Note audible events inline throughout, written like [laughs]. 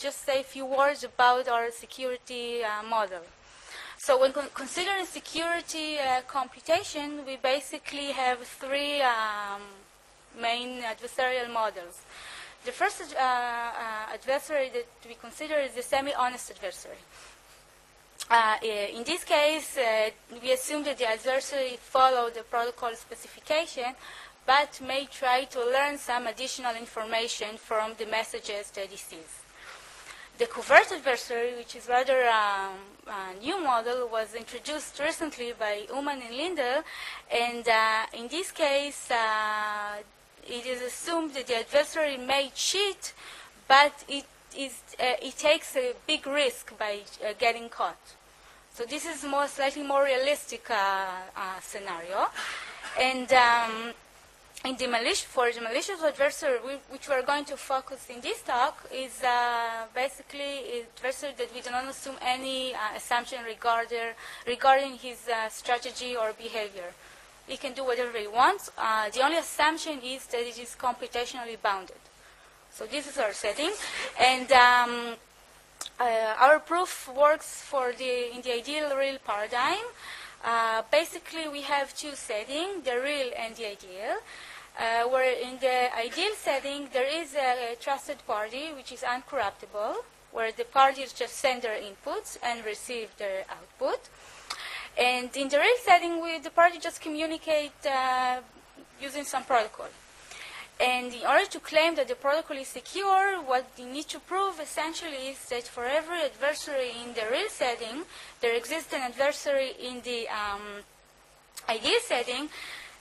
just say a few words about our security uh, model. So when con- considering security uh, computation, we basically have three um, main adversarial models. The first uh, uh, adversary that we consider is the semi-honest adversary. Uh, in this case, uh, we assume that the adversary followed the protocol specification, but may try to learn some additional information from the messages that he sees. The covert adversary, which is rather um, a new model, was introduced recently by Aumann and Lindell, and uh, in this case, uh, it is assumed that the adversary may cheat, but it, is, uh, it takes a big risk by uh, getting caught. So this is more slightly more realistic uh, uh, scenario, and um, in the malicious, for the malicious adversary, we, which we are going to focus in this talk, is uh, basically adversary that we do not assume any uh, assumption regarding, regarding his uh, strategy or behavior. He can do whatever he wants. Uh, the only assumption is that it is computationally bounded. So this is our setting, and um, uh, our proof works for the in the ideal real paradigm. Uh, basically, we have two settings, the real and the ideal. Uh, where in the ideal setting, there is a, a, trusted party which is uncorruptible, where the parties just send their inputs and receive their output. And in the real setting, we, the party just communicate uh, using some protocol. And in order to claim that the protocol is secure, what you need to prove essentially is that for every adversary in the real setting, there exists an adversary in the um, ideal setting,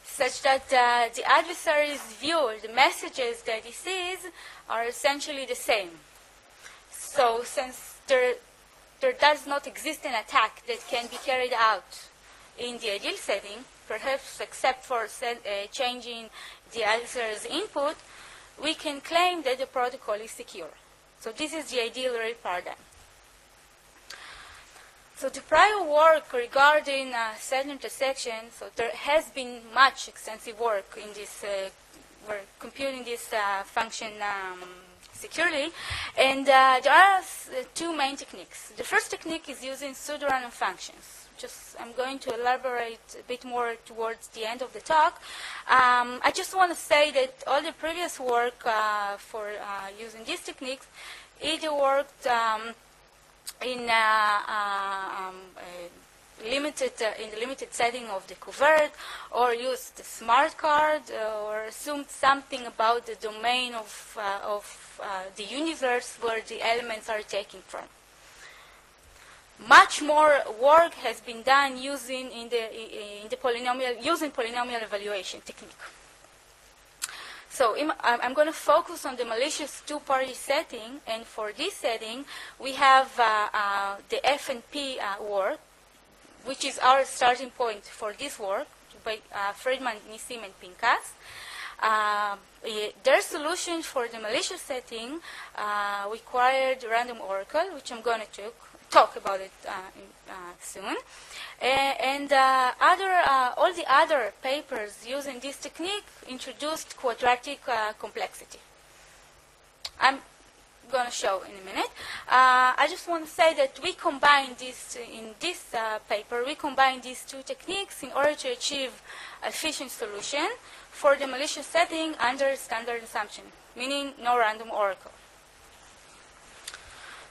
such that uh, the adversary's view, the messages that he sees, are essentially the same. So since there, there does not exist an attack that can be carried out in the ideal setting, perhaps except for uh, changing the adversary's input, we can claim that the protocol is secure. So this is the ideal paradigm. So the prior work regarding uh, set intersection, so there has been much extensive work in this, uh, we're computing this uh, function um, securely, and uh, there are two main techniques. The first technique is using pseudorandom functions. Just I'm going to elaborate a bit more towards the end of the talk. Um, I just want to say that all the previous work uh, for uh, using these techniques either worked um, in uh, um, limited uh, in the limited setting of the covert, or used the smart card, uh, or assumed something about the domain of uh, of the universe where the elements are taken from. Much more work has been done using in the in the polynomial using polynomial evaluation technique. So I'm going to focus on the malicious two-party setting, and for this setting, we have uh, uh, the FNP uh, work, which is our starting point for this work by uh, Freedman, Nissim, and Pinkas. Uh, their solution for the malicious setting uh, required random oracle, which I'm going to talk about it in, soon. And uh, other, uh, all the other papers using this technique introduced quadratic uh, complexity. I'm going to show in a minute. Uh, I just want to say that we combine this in this uh, paper. We combine these two techniques in order to achieve efficient solution for the malicious setting under standard assumption, meaning no random oracle.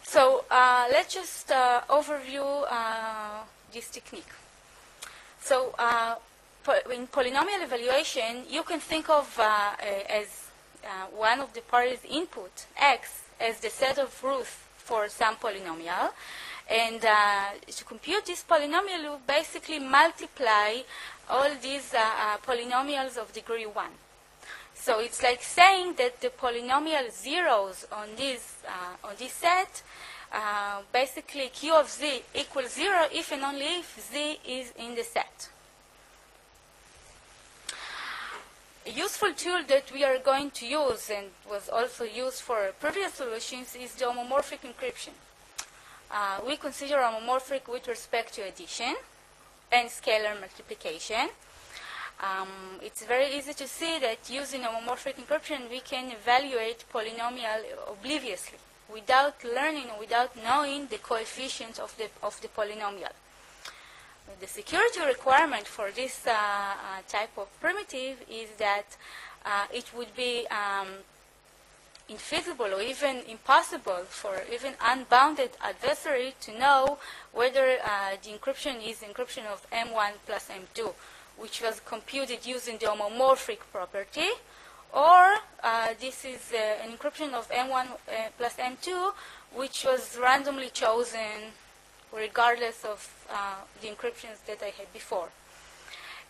So uh, let's just overview this technique. So uh, in polynomial evaluation, you can think of uh, as uh, one of the parties' input, x, as the set of roots for some polynomial. And uh, to compute this polynomial, you basically multiply all these uh, uh, polynomials of degree 1. So it's like saying that the polynomial zeros on this, on this set uh, basically q of z equals 0 if and only if z is in the set. A useful tool that we are going to use and was also used for previous solutions is the homomorphic encryption. Uh, we consider homomorphic with respect to addition and scalar multiplication. Um, it's very easy to see that using homomorphic encryption we can evaluate polynomial obliviously without learning without knowing the coefficients of the, of the polynomial. The security requirement for this uh, uh, type of primitive is that uh, it would be um, infeasible or even impossible for even unbounded adversary to know whether uh, the encryption is encryption of M1 plus M2, which was computed using the homomorphic property, or uh, this is uh, an encryption of M1 uh, plus M2, which was randomly chosen regardless of uh, the encryptions that I had before.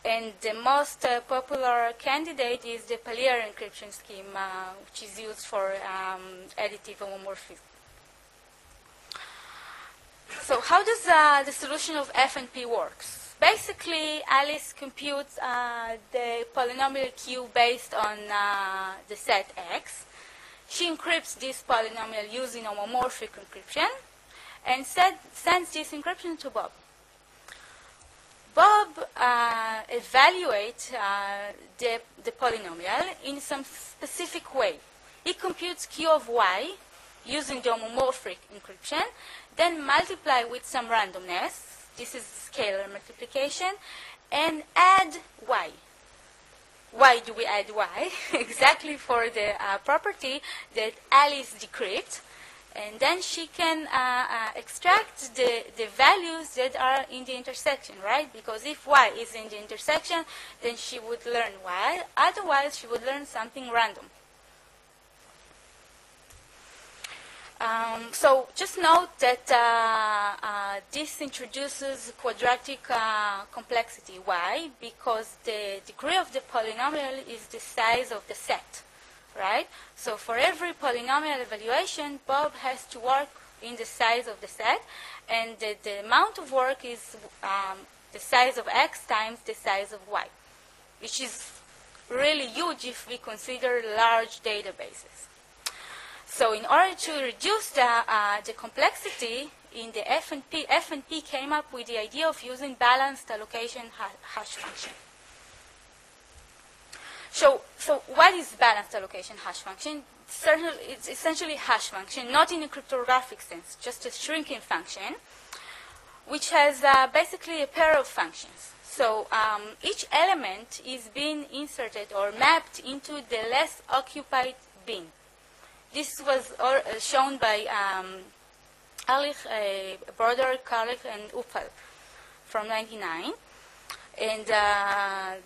And the most popular candidate is the Paillier encryption scheme, which is used for um, additive homomorphism. So how does uh, the solution of FNP works? Basically, Alice computes uh, the polynomial Q based on uh, the set X. She encrypts this polynomial using homomorphic encryption and send, sends this encryption to Bob. Bob uh, evaluates uh, the, the polynomial in some specific way. He computes Q of y using the homomorphic encryption, then multiply with some randomness, this is scalar multiplication, and add y. Why do we add y? [laughs] exactly for the uh, property that Alice decrypts, and then she can uh, uh, extract the, the values that are in the intersection, right? Because if y is in the intersection, then she would learn y. Otherwise, she would learn something random. Um, so just note that uh, uh, this introduces quadratic uh, complexity. Why? Because the degree of the polynomial is the size of the set right? So for every polynomial evaluation, Bob has to work in the size of the set, and the, the amount of work is um, the size of x times the size of y, which is really huge if we consider large databases. So in order to reduce the, uh, the complexity in the FNP, FNP came up with the idea of using balanced allocation hash function. So, so what is balanced allocation hash function? Certainly, it's essentially a hash function, not in a cryptographic sense, just a shrinking function, which has uh, basically a pair of functions. So um, each element is being inserted or mapped into the less occupied bin. This was all, uh, shown by um, Ehrlich, uh, Karlin, and Upfal from 99. And uh,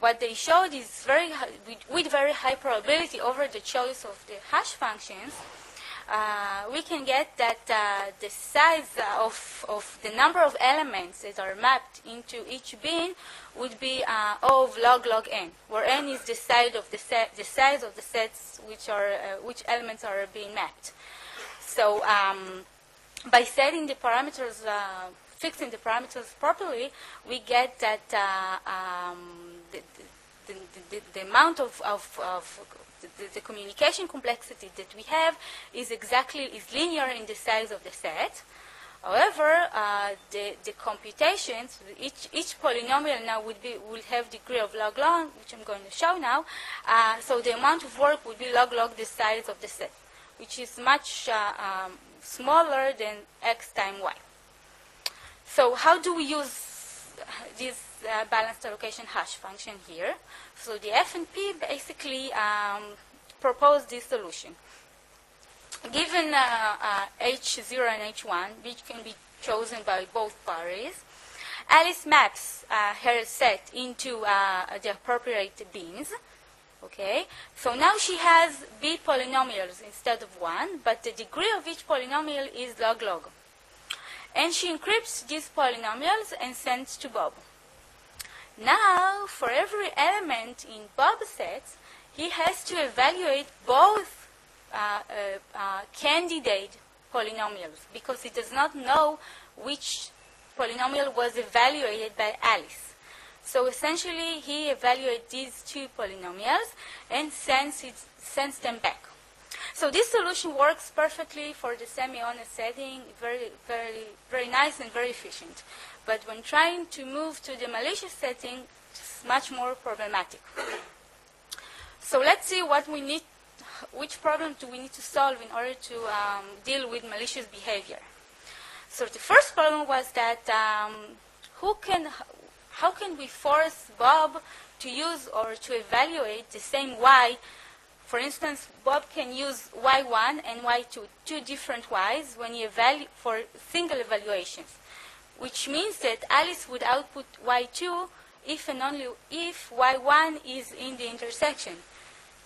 what they showed is very with, with, very high probability over the choice of the hash functions. Uh, we can get that uh, the size of, of the number of elements that are mapped into each bin would be uh, O of log log n, where n is the size of the set, the size of the sets which are uh, which elements are being mapped. So um, by setting the parameters fixing the parameters properly, we get that uh, um, the, the, the, the, amount of, of, of the, communication complexity that we have is exactly is linear in the size of the set. However, uh, the, the computations, each, each polynomial now would be will have degree of log log, which I'm going to show now. Uh, so the amount of work would be log log the size of the set, which is much uh, um, smaller than x times y. So how do we use this uh, balanced allocation hash function here? So the FNP basically um, proposed this solution. Given uh, uh, H0 and H1, which can be chosen by both parties, Alice maps uh, her set into uh, the appropriate bins. Okay, so now she has b polynomials instead of one, but the degree of each polynomial is log log. And she encrypts these polynomials and sends to Bob. Now, for every element in Bob's set, he has to evaluate both uh, uh, uh, candidate polynomials because he does not know which polynomial was evaluated by Alice. So essentially, he evaluates these two polynomials and sends, it, sends them back. So this solution works perfectly for the semi-honest setting, very, very, very nice and very efficient. But when trying to move to the malicious setting, it's much more problematic. So let's see what we need, which problem do we need to solve in order to um, deal with malicious behavior. So the first problem was that um, who can, how can we force Bob to use or to evaluate the same y? For instance, Bob can use y1 and y2, two different y's, when he evaluate for single evaluations, which means that Alice would output y2 if and only if y1 is in the intersection.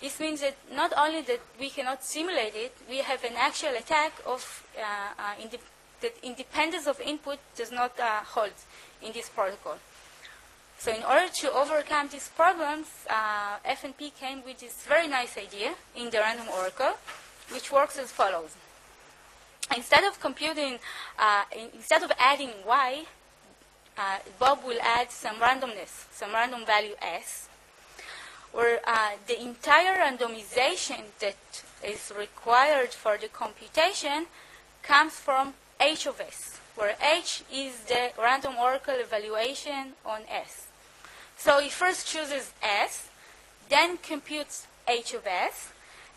This means that not only that we cannot simulate it, we have an actual attack of uh, uh, that independence of input does not uh, hold in this protocol. So in order to overcome these problems, uh, FNP came with this very nice idea in the random oracle, which works as follows. Instead of computing, uh, in, instead of adding y, uh, Bob will add some randomness, some random value s, where uh, the entire randomization that is required for the computation comes from h of s, where h is the random oracle evaluation on s. So he first chooses s, then computes h of s,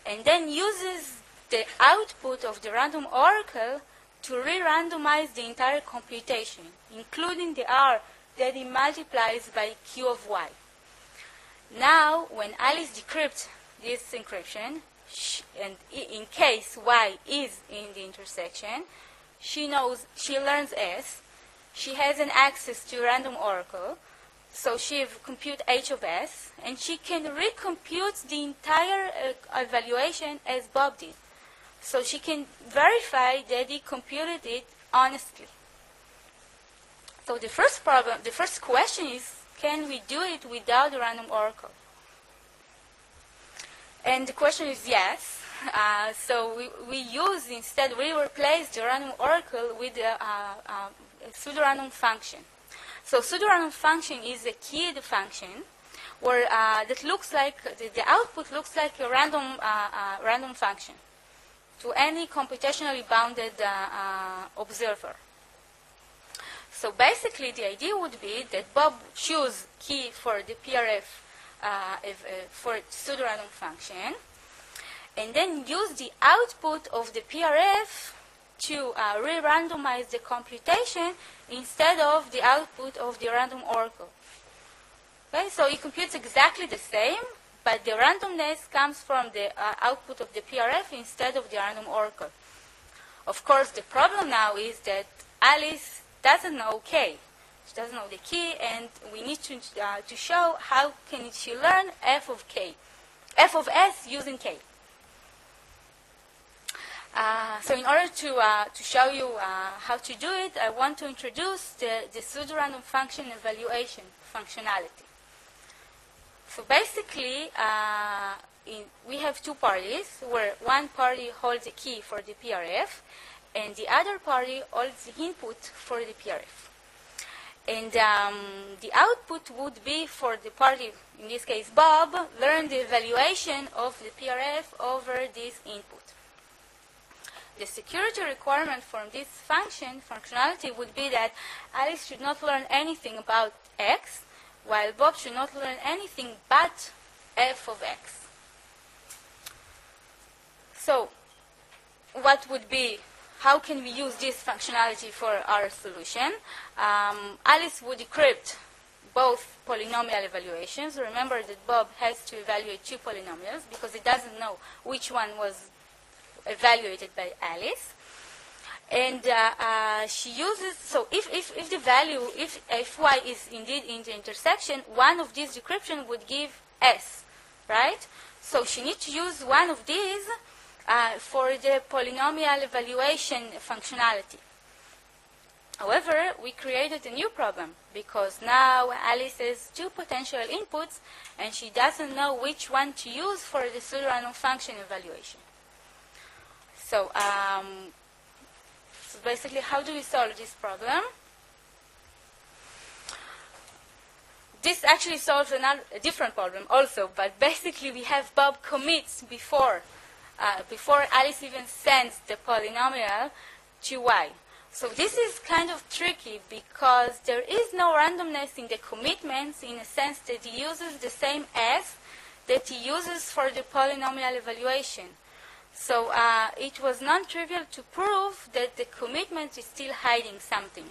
and then uses the output of the random oracle to re-randomize the entire computation, including the r that he multiplies by q of y. Now, when Alice decrypts this encryption, she, and in case y is in the intersection, she knows, she learns S, she has an access to random oracle, so she compute h of s, and she can recompute the entire uh, evaluation as Bob did. So she can verify that he computed it honestly. So the first problem, the first question is, can we do it without a random oracle? And the question is yes. [laughs] Uh, so we, we use instead, we replace the random oracle with a, uh, a pseudo-random function. So pseudo-random function is a keyed function where uh, that looks like, the, the, output looks like a random, uh, uh, random function to any computationally bounded observer. So basically, the idea would be that Bob choose key for the PRF uh, if, uh, for pseudo-random function, and then use the output of the PRF to uh, re-randomize the computation instead of the output of the random oracle. Okay, so it computes exactly the same, but the randomness comes from the uh, output of the PRF instead of the random oracle. Of course, the problem now is that Alice doesn't know K. She doesn't know the key, and we need to, uh, to show how can she learn f of k, f of s using k. Uh, so in order to, uh, to show you uh, how to do it, I want to introduce the, the pseudo-random function evaluation functionality. So basically, uh, in, we have two parties where one party holds the key for the PRF and the other party holds the input for the PRF. And um, the output would be for the party, in this case Bob, learn the evaluation of the PRF over this input. The security requirement from this function, functionality, would be that Alice should not learn anything about x, while Bob should not learn anything but f of x. So, what would be how can we use this functionality for our solution? Um, Alice would decrypt both polynomial evaluations. Remember that Bob has to evaluate two polynomials because he doesn't know which one was evaluated by Alice. And uh, uh, she uses, so if, if, if the value, if, if y is indeed in the intersection, one of these decryption would give s, right? So she needs to use one of these uh, for the polynomial evaluation functionality. However, we created a new problem because now Alice has two potential inputs and she doesn't know which one to use for the pseudo-random function evaluation. So, um, so basically, how do we solve this problem? This actually solves another, a different problem also, but [laughs] basically we have Bob commits before uh, before Alice even sends the polynomial to y. So this is kind of tricky because there is no randomness in the commitments in a sense that he uses the same s that he uses for the polynomial evaluation. So uh, it was non-trivial to prove that the commitment is still hiding something.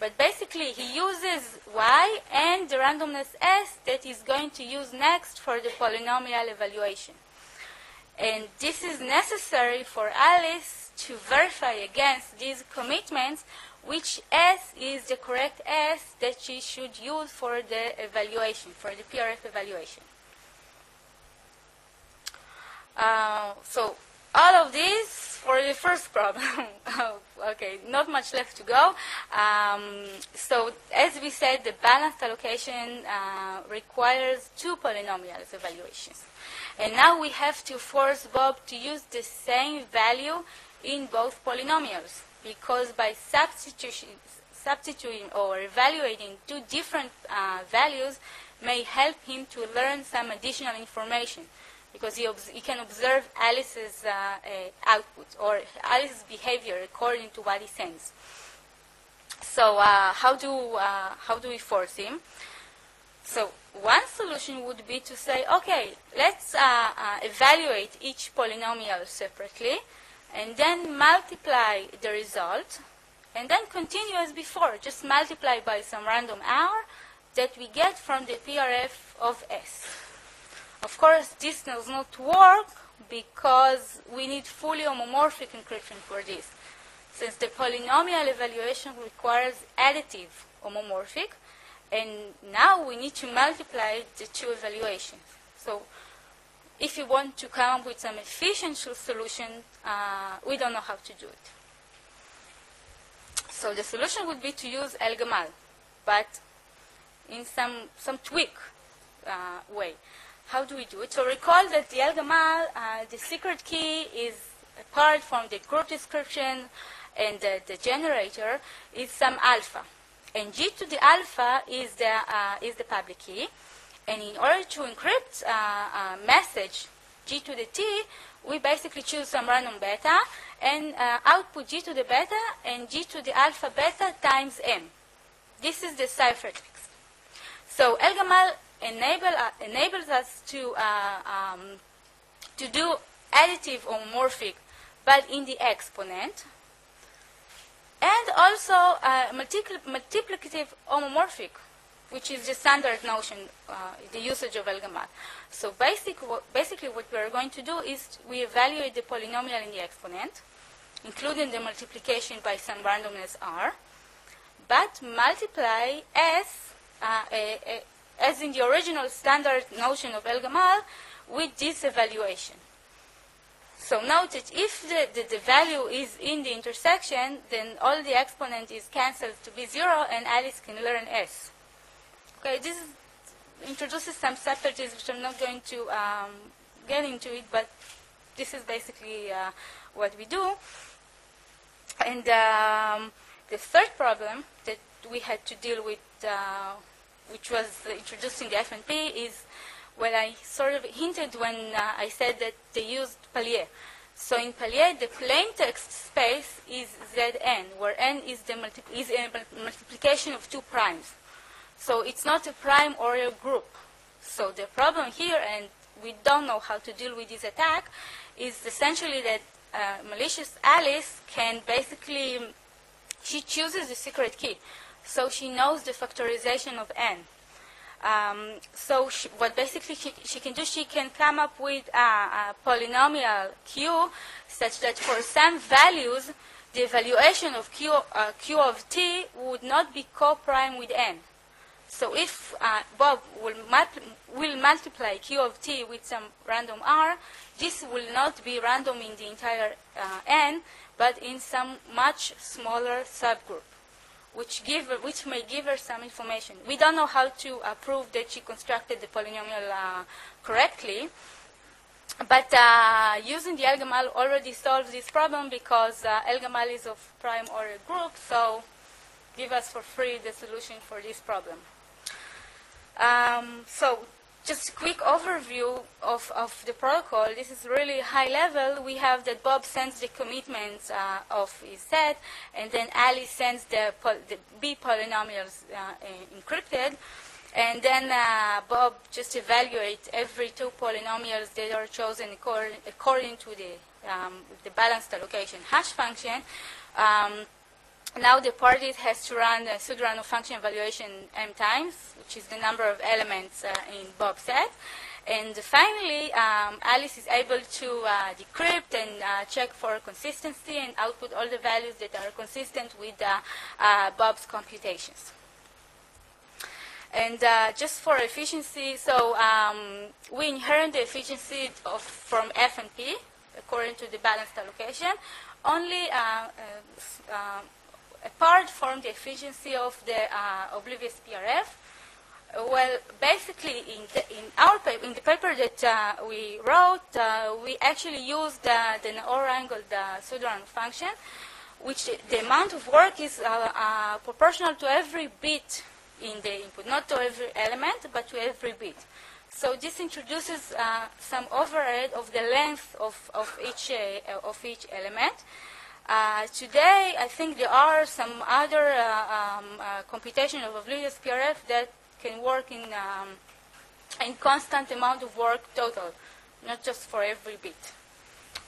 But basically, he uses y and the randomness s that he's going to use next for the polynomial evaluation. And this is necessary for Alice to verify against these commitments which S is the correct S that she should use for the evaluation, for the PRF evaluation. Uh, so all of this for the first problem. [laughs] okay, not much left to go. Um, so as we said, the balanced allocation uh, requires two polynomials evaluations. And now we have to force Bob to use the same value in both polynomials because by substitution, substituting or evaluating two different uh, values may help him to learn some additional information because he, he can observe Alice's uh, uh, output or Alice's behavior according to what he sends. So uh, how do how do we force him? So one solution would be to say, okay, let's uh, uh, evaluate each polynomial separately, and then multiply the result, and then continue as before, just multiply by some random R that we get from the PRF of S. Of course, this does not work because we need fully homomorphic encryption for this. Since the polynomial evaluation requires additive homomorphic, and now we need to multiply the two evaluations. So if you want to come up with some efficient solution, uh, we don't know how to do it. So the solution would be to use El-Gamal, but in some, some tweak uh, way. How do we do it? So recall that the El-Gamal, uh, the secret key is apart from the group description and the, the generator is some alpha. And G to the alpha is the, uh, is the public key. And in order to encrypt uh, a message G to the T, we basically choose some random beta and uh, output G to the beta and G to the alpha beta times M. This is the ciphertext. So El-Gamal enable, uh, enables us to, uh, um, to do additive homomorphic, but in the exponent, and also uh, multiplicative homomorphic, which is the standard notion, uh, the usage of El-Gamal. So basic, basically what we are going to do is we evaluate the polynomial in the exponent, including the multiplication by some randomness r, but multiply s uh, a, as in the original standard notion of El-Gamal, with this evaluation. So note that if the, the, the, value is in the intersection, then all the exponent is cancelled to be zero, and Alice can learn S. Okay, this is, introduces some subtleties which I'm not going to um, get into it, but this is basically uh, what we do. And um, the third problem that we had to deal with uh, which was introducing the FNP, is what I sort of hinted when uh, I said that they used Paillier. So in Paillier, the plain text space is Zn, where n is, the multi is a multiplication of two primes. So it's not a prime or a group. So the problem here, and we don't know how to deal with this attack, is essentially that uh, malicious Alice can basically, she chooses the secret key so she knows the factorization of n. Um, so she, what basically she, she, can do, she can come up with a, a, polynomial q such that for some values, the evaluation of q, uh, q of t would not be co-prime with n. So if uh, Bob will, will multiply q of t with some random r, this will not be random in the entire uh, n, but in some much smaller subgroup which, give which may give her some information. We don't know how to uh, prove that she constructed the polynomial uh, correctly, but uh, using the El-Gamal already solves this problem because uh, El-Gamal is of prime order group, so give us for free the solution for this problem. Um, so just a quick overview of, of the protocol. This is really high level. We have that Bob sends the commitments uh, of his set, and then Alice sends the, the B polynomials uh, encrypted. And then uh, Bob just evaluates every two polynomials that are chosen according, according to the, um, the balanced allocation hash function. Um, now the party has to run a pseudorandom function evaluation m times, which is the number of elements uh, in Bob's set. And finally, um, Alice is able to uh, decrypt and uh, check for consistency and output all the values that are consistent with uh, uh, Bob's computations. And uh, just for efficiency, so um, we inherit the efficiency of, from F and P according to the balanced allocation. Only apart from the efficiency of the oblivious PRF, well, basically, in, the, in our paper, in the paper that uh, we wrote, uh, we actually used uh, the Naor-Reingold uh, pseudorandom function, which the amount of work is uh, uh, proportional to every bit in the input, not to every element, but to every bit. So this introduces uh, some overhead of the length of, of, each, of each element. Today, I think there are some other um, computation of oblivious PRF that can work in, um, in constant amount of work total, not just for every bit.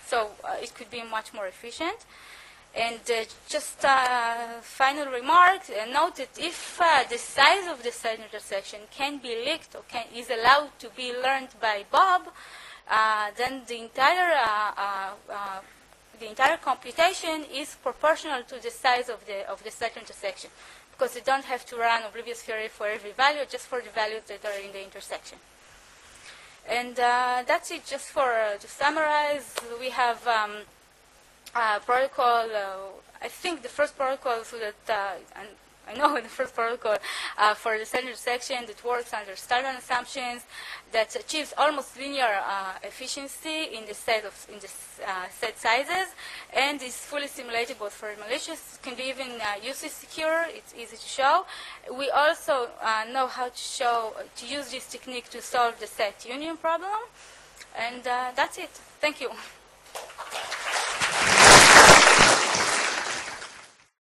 So uh, it could be much more efficient. And uh, just a uh, final remark, uh, note that if uh, the size of the set intersection can be leaked or can, is allowed to be learned by Bob, uh, then the entire the entire computation is proportional to the size of the of the set intersection because you don't have to run oblivious theory for every value, just for the values that are in the intersection. And uh, that's it. Just for uh, to summarize, we have um, a protocol. Uh, I think the first protocol so that uh, I know [laughs] the first protocol uh, for the set intersection that works under standard assumptions that achieves almost linear uh, efficiency in the set of in the uh, set sizes and is fully simulated both for malicious can be even uh, UC secure. It's easy to show. We also uh, know how to show to use this technique to solve the set union problem, and uh, that's it. Thank you.